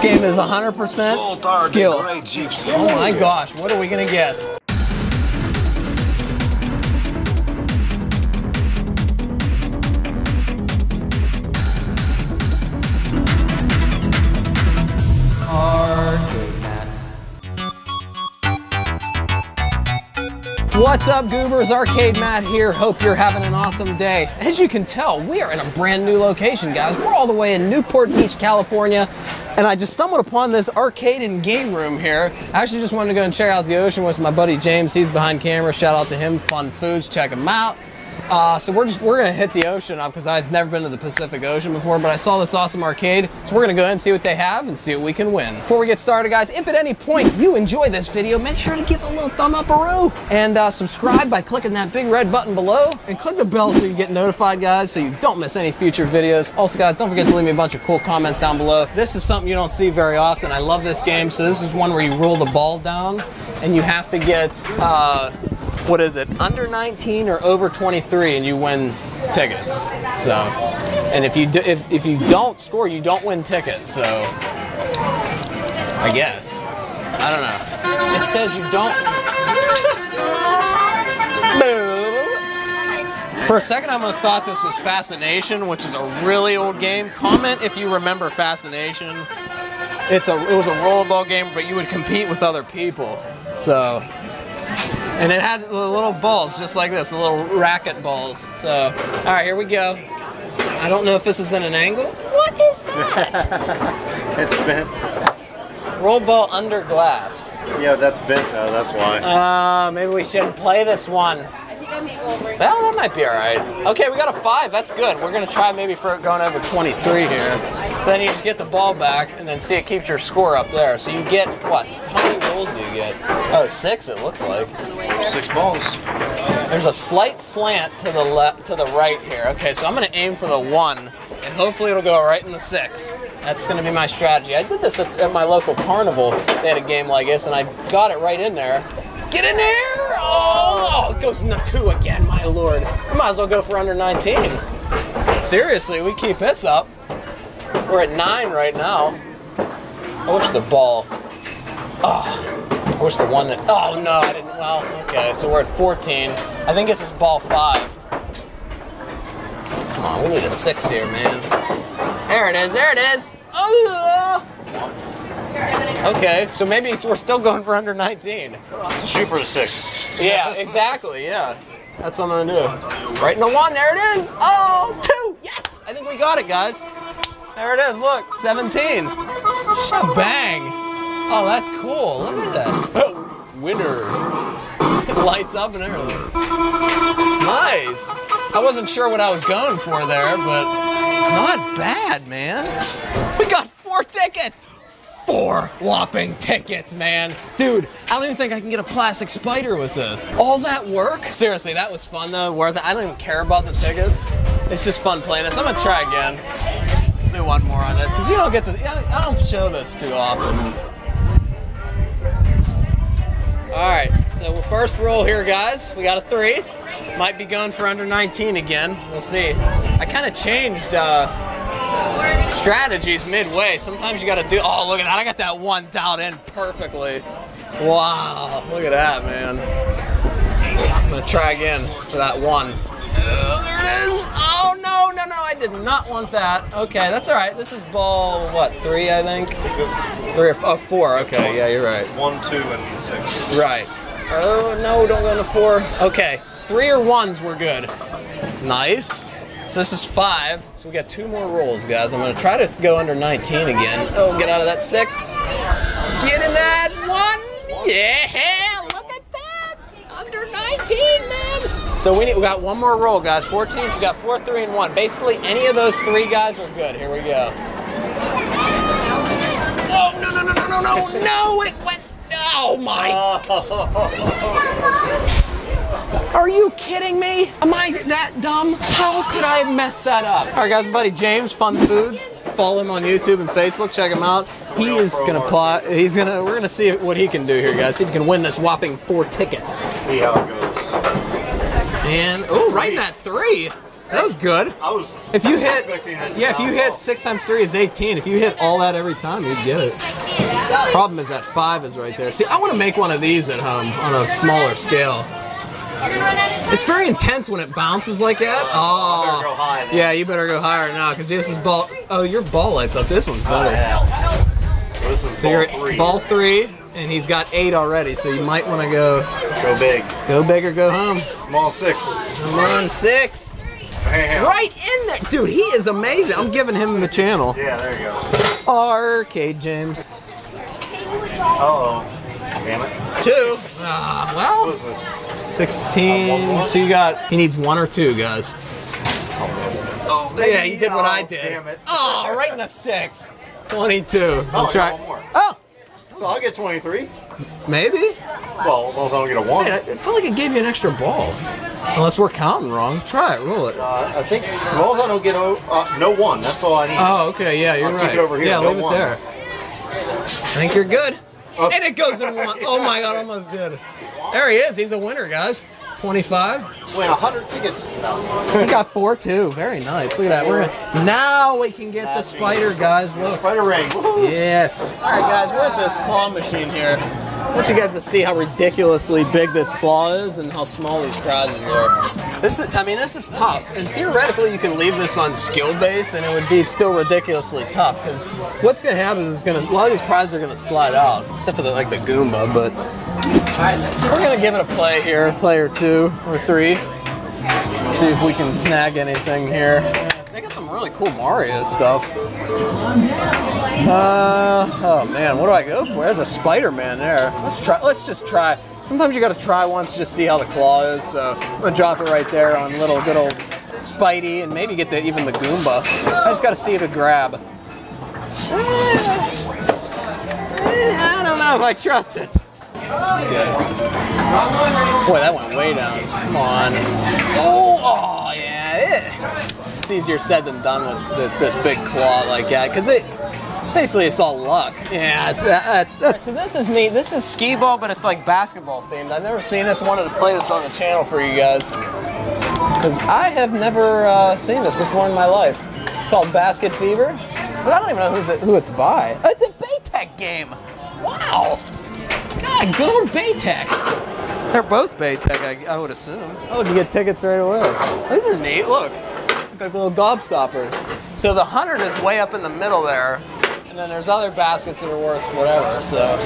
This game is 100% skill. Oh my gosh, what are we gonna get? Arcade Matt. What's up, Goobers? Arcade Matt here. Hope you're having an awesome day. As you can tell, we are in a brand new location, guys. We're all the way in Newport Beach, California, and I just stumbled upon this arcade and game room here. I actually just wanted to go and check out the ocean with my buddy James. He's behind camera. Shout out to him. Fun Foods. Check him out. Uh, so we're just we're gonna hit the ocean up because I've never been to the Pacific Ocean before, but I saw this awesome arcade, so we're gonna go and see what they have and see what we can win. Before we get started, guys, if at any point you enjoy this video, make sure to give a little thumb up a and uh, subscribe by clicking that big red button below and click the bell so you get notified, guys, so you don't miss any future videos. Also, guys, don't forget to leave me a bunch of cool comments down below. This is something you don't see very often. I love this game. So this is one where you roll the ball down and you have to get. Uh, what is it, under 19 or over 23, and you win tickets. So, and if you do, if, if you don't score, you don't win tickets. So, I guess. I don't know. It says you don't. For a second, I almost thought this was Fascination, which is a really old game. Comment if you remember Fascination. It's a it was a rollerball game, but you would compete with other people. So and it had little balls just like this, little racket balls. So, all right, here we go. I don't know if this is in an angle. What is that? it's bent. Roll ball under glass. Yeah, that's bent though, that's why. Uh, maybe we shouldn't play this one. Well, that might be all right. Okay, we got a five. That's good. We're going to try maybe for going over 23 here. So then you just get the ball back and then see it keeps your score up there. So you get, what, how many rolls do you get? Oh, six it looks like. Six balls. There's a slight slant to the left, to the right here. Okay, so I'm to aim for the one, and hopefully it'll go right in the six. That's to be my strategy. I did this at, at my local carnival. They had a game like this, and I got it right in there. Get in there! Oh, it goes in the two again, my lord. We might as well go for under 19. Seriously, we keep this up. We're at nine right now. I wish the ball. Oh, I the one. That, oh no, I didn't. Well, okay, so we're at 14. I think this is ball five. Come on, we need a six here, man. There it is. There it is. Oh. Okay, so maybe we're still going for under 19. Shoot for the six. Yeah, exactly. Yeah, that's what I'm gonna do. Right in the one. There it is. Oh, two. Yes, I think we got it, guys. There it is. Look, 17. Bang. Oh, that's cool. Look at that. Winner. Lights up and everything. Nice. I wasn't sure what I was going for there, but not bad, man. We got four tickets four whopping tickets, man. Dude, I don't even think I can get a plastic spider with this. All that work? Seriously, that was fun though, worth it. I don't even care about the tickets. It's just fun playing this. I'm gonna try again. Do one more on this, because you don't get to, I don't show this too often. All right, so first roll here, guys. We got a three. Might be going for under 19 again. We'll see. I kind of changed uh, strategies midway. Sometimes you got to do. Oh, look at that! I got that one dialed in perfectly. Wow, look at that, man. I'm gonna try again for that one. Oh, there it is. Oh no! I did not want that. Okay, that's all right. This is ball what three, I think. This is three or oh, four. Okay, yeah, you're right. One, two, and six. Right. Oh no, don't go into four. Okay, three or ones were good. Nice. So this is five. So we got two more rolls, guys. I'm gonna try to go under 19 again. Oh, get out of that six. Get in that one. Yeah, look at that. Under 19, man. So we, need, we got one more roll, guys. 14. We got four, three, and one. Basically, any of those three guys are good. Here we go. Oh no no no no no no no! It went. Oh my. Are you kidding me? Am I that dumb? How could I have messed that up? All right, guys, buddy James, Fun Foods. Follow him on YouTube and Facebook. Check him out. He is gonna plot. He's gonna. We're gonna see what he can do here, guys. See if he can win this whopping four tickets. See how it goes. And oh, right in that three. That was good. I was. If you hit, expecting it to yeah, if you hit six times three is 18. If you hit all that every time, you'd get it. Problem is that five is right there. See, I want to make one of these at home on a smaller scale. It's very intense when it bounces like that. Uh, oh, high. yeah, you better go higher now because this is ball. Oh, your ball lights up. This one's Oh, better. This is So ball three. ball three, and he's got eight already. So you might want to go Go big. go big or go home. I'm on six. Come on, six. Bam. Right in there, dude. He is amazing. I'm giving him the channel. Yeah, there you go. Arcade James. Uh oh. Damn it. Two. Ah, What well, this? 16. So you got, he needs one or two, guys. Oh, yeah, he did what I Oh, did. damn it. Oh, right in the six. 22. Oh, We'll I try. one more. Oh, So I'll get 23. maybe? Well, as long as I don't get a one. Wait, I feel like it gave you an extra ball. Unless we're counting wrong. Try it, roll it. Uh, I think as long as I don't get a, uh, no one, that's all I need. Oh, okay, yeah, you're I'll right. keep it over here, Yeah, no leave it one. there. I think you're good. Oh. And it goes in one. Oh my god, almost did. There he is. He's a winner, guys. 25. Win 100 tickets. No. We got four too. Very nice. Look at that. We're now we can get the spider, guys. Look. Spider ring. Yes. All right, guys. We're at this claw machine here. I want you guys to see how ridiculously big this claw is and how small these prizes are. This is, I mean, this is tough. And theoretically, you can leave this on skill base and it would be still ridiculously tough. Because what's gonna happen is it's gonna, a lot of these prizes are gonna slide out, except for the, like the Goomba. But we're gonna give it a play here, play or two or three. See if we can snag anything here. They got some really cool Mario stuff. Uh, oh man, what do I go for? There's a Spider-Man there. Let's try. Let's just try. Sometimes you got to try once just see how the claw is. So I'm gonna drop it right there on little good old Spidey, and maybe get the, even the Goomba. I just got to see the grab. Eh, I don't know if I trust it. Boy, that went way down. Come on. Oh, oh yeah. eh. It's easier said than done with the, this big claw like that, because it basically it's all luck. Yeah, it's, that's that's. So this is neat. This is skee ball, but it's like basketball themed. I've never seen this. Wanted to play this on the channel for you guys, because I have never uh, seen this before in my life. It's called Basket Fever, but I don't even know who's it, who it's by. It's a Baytech game. Wow. God, good old Baytech. They're both Baytech, I, I would assume. Oh, you get tickets right away. These are neat. Look, Look like little gobstoppers. So the hundred is way up in the middle there, and then there's other baskets that are worth whatever. So,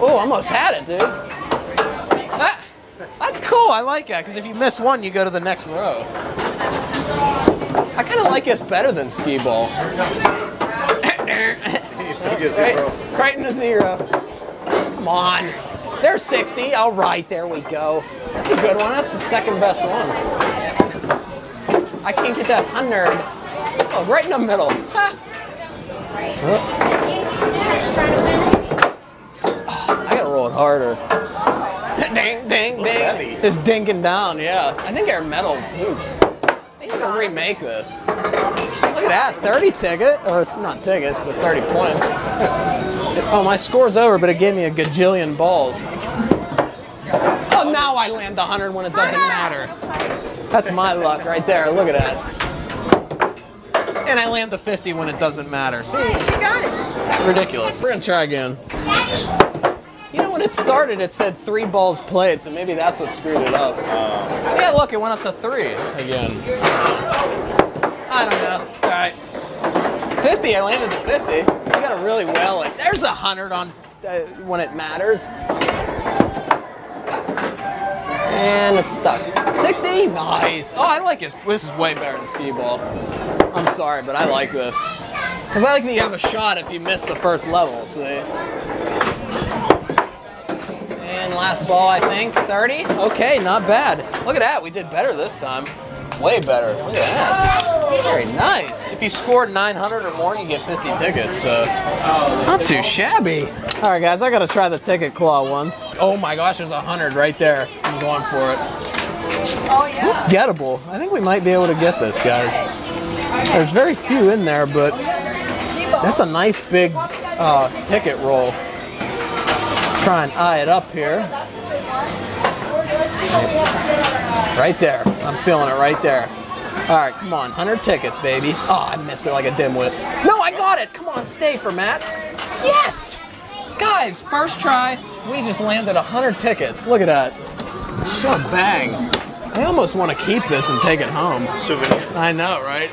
oh, almost had it, dude. That, that's cool. I like that because if you miss one, you go to the next row. I kind of like this better than skee ball. You still get Right, zero. right into zero. Come on. There's 60. All right, there we go. That's a good one. That's the second best one. I can't get that 100. Oh, right in the middle. Ha. Oh, I gotta roll it harder. ding, ding, ding. Just dinking down, yeah. I think they're metal boots. They need to remake this. Look at that, 30 ticket, or not tickets, but 30 points. Oh, my score's over, but it gave me a gajillion balls. Oh, now I land the 100 when it doesn't matter. That's my luck right there. Look at that. And I land the 50 when it doesn't matter. See, She got it. ridiculous. We're gonna try again. You know, when it started, it said three balls played, so maybe that's what screwed it up. Yeah, look, it went up to three again. I don't know. It's all right. 50, I landed the 50. You gotta really well it. There's a 100 on uh, when it matters. And it's stuck. 60, nice. Oh, I like this. This is way better than skee ball. I'm sorry, but I like this. Because I like that you have a shot if you miss the first level? And last ball, I think, 30. Okay, not bad. Look at that, we did better this time. Way better. Look at that. Very nice. If you score 900 or more, you get 50 tickets, so not too shabby. All right, guys, I gotta try the ticket claw once. Oh my gosh, there's a 100 right there. I'm going for it. Oh yeah. It's gettable. I think we might be able to get this, guys. There's very few in there, but that's a nice big uh, ticket roll. Try and eye it up here. Right there. I'm feeling it right there. All right, come on, 100 tickets, baby. Oh, I missed it like a dimwit. No, I got it. Come on, stay for Matt. Yes! Guys, first try, we just landed 100 tickets. Look at that. Shut bang. I almost want to keep this and take it home. Souvenir. I know, right?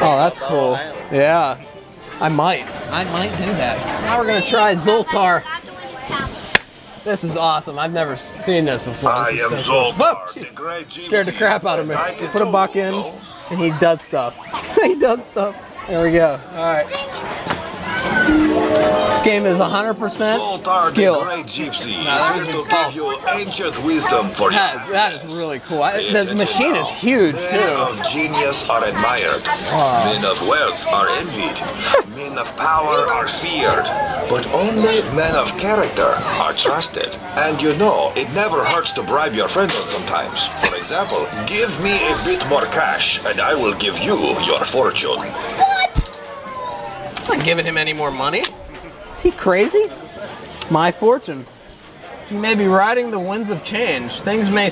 Oh, that's cool. Yeah, I might. I might do that. Now we're gonna try Zoltar. This is awesome. I've never seen this before. I This is am so cool. Whoa, the jeez. great Scared the crap out of me. I We put a buck in, and he does stuff. he does stuff. There we go. All right. This game is 100% Zoltar, skill. the great gypsy, Nah, is this here is to give you ancient wisdom for your That is, that is really cool. I, the machine is huge Men too. of genius are admired. Men of wealth are envied. men of power are feared. But only men of character are trusted. And you know, it never hurts to bribe your friends on sometimes. For example, give me a bit more cash and I will give you your fortune. I'm not giving him any more money. Is he crazy? My fortune. You may be riding the winds of change. Things may,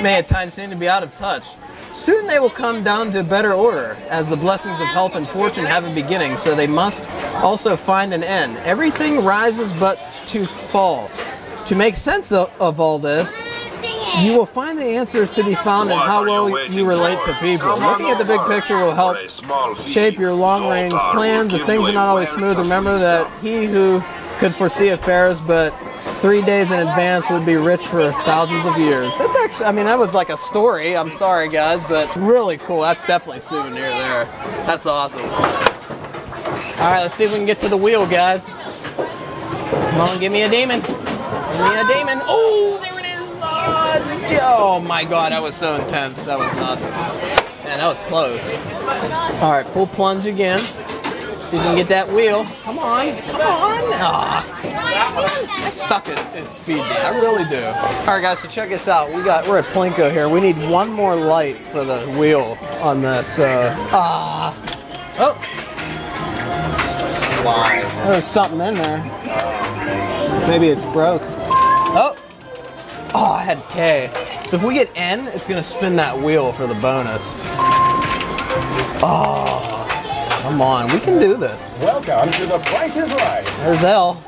may at times seem to be out of touch. Soon they will come down to better order, as the blessings of health and fortune have a beginning, so they must also find an end. Everything rises but to fall. To make sense of, of all this, you will find the answers to be found in how well you relate to people. Looking at the big picture will help shape your long range plans. If things are not always smooth, remember that he who could foresee affairs but three days in advance would be rich for thousands of years. That's actually, I mean, that was like a story. I'm sorry, guys, but really cool. That's definitely souvenir there. That's awesome. All right, let's see if we can get to the wheel, guys. Come on, give me a demon. Give me a demon. Oh, oh my God, that was so intense. That was nuts. Man, that was close. All right, full plunge again. See if we can get that wheel. Come on, come on. Ah, I suck at, at speed. I really do. All right, guys. So check us out. We got we're at Plinko here. We need one more light for the wheel on this. Uh, ah. Oh. Slide. There's something in there. Maybe it's broke. Had K. So if we get N, it's gonna spin that wheel for the bonus. Oh, come on, we can do this. Welcome to the Price is Right. There's L.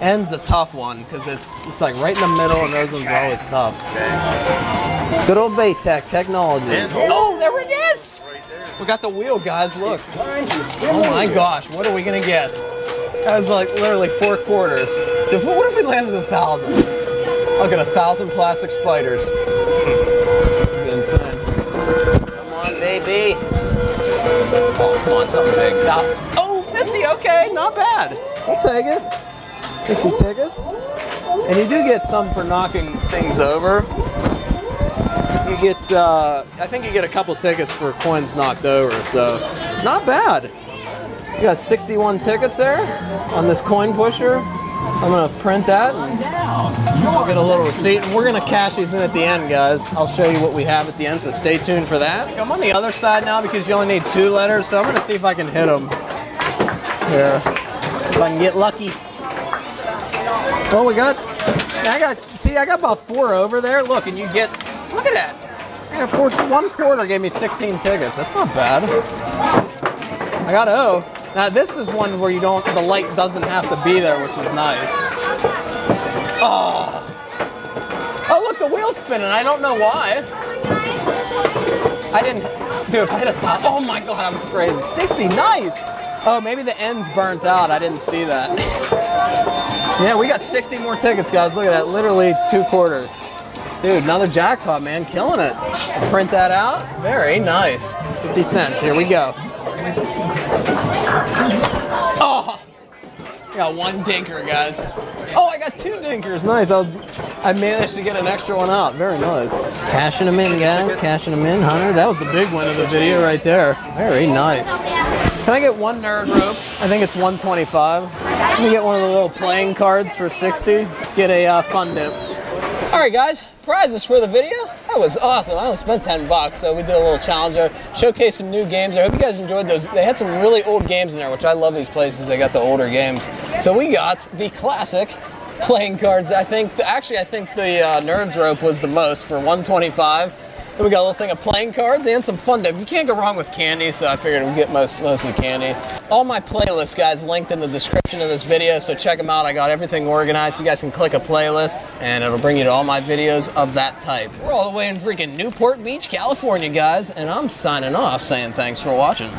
N's a tough one because it's it's like right in the middle, and those ones are always tough. Good old Baytech technology. Oh, there it is. We got the wheel, guys. Look. Time to spin Oh my gosh, what are we gonna get? That was like literally four quarters. What if we landed a thousand? I'll get a thousand plastic spiders. That'd insane. Come on, baby. Oh, come on, something big. Stop. Oh, 50, okay, not bad. I'll take it. 50 tickets. And you do get some for knocking things over. You get, uh, I think you get a couple tickets for coins knocked over, so not bad. You got 61 tickets there on this coin pusher. I'm gonna print that and I'll get a little receipt. And we're gonna cash these in at the end, guys. I'll show you what we have at the end, so stay tuned for that. I'm on the other side now because you only need two letters, so I'm gonna see if I can hit them here. If I can get lucky. Well, we got, I got, see, I got about four over there. Look, and you get, look at that. Got four, one quarter gave me 16 tickets. That's not bad. I got O. Now this is one where you don't, the light doesn't have to be there, which is nice. Oh. Oh, look, the wheel's spinning. I don't know why. I didn't, dude, if I hit a top, oh my God, I was crazy. 60, nice. Oh, maybe the end's burnt out. I didn't see that. Yeah, we got 60 more tickets, guys. Look at that. Literally two quarters. Dude, another jackpot, man. Killing it. Print that out. Very nice. 50 cents. Here we go. Oh! I got one dinker, guys. Oh, I got two dinkers. Nice. I was, I managed to get an extra one out. Very nice. Cashing them in, guys. Cashing them in. 100. That was the big one of the video right there. Very nice. Can I get one nerd rope? I think it's 125. Can we get one of the little playing cards for 60? Let's get a uh, fun dip. All right, guys, prizes for the video. That was awesome. I only spent 10 bucks, so we did a little challenger. Showcase some new games. I hope you guys enjoyed those. They had some really old games in there, which I love these places. They got the older games. So we got the classic playing cards. I think actually I think the uh, Nerds rope was the most for 125. Then we got a little thing of playing cards and some fun stuff. You can't go wrong with candy, so I figured we'd get most most of the candy. All my playlists, guys, linked in the description of this video, so check them out. I got everything organized. You guys can click a playlist, and it'll bring you to all my videos of that type. We're all the way in freaking Newport Beach, California, guys, and I'm signing off saying thanks for watching.